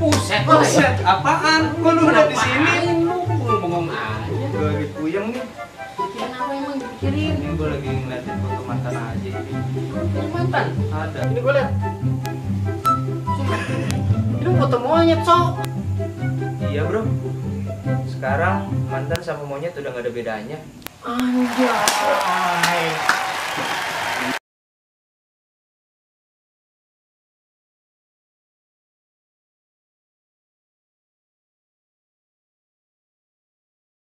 Buset, Buset, apaan? Kok lu udah di sini? Lu bengong aja. Gue puyeng nih. Apa emang dipikirin? Ini gue lagi ngeliatin foto mantan aja. Punya mantan. Ada. Ini gue liat. Ini foto monyet, sok. Iya bro. Sekarang mantan sama monyet udah gak ada bedanya. Anjay.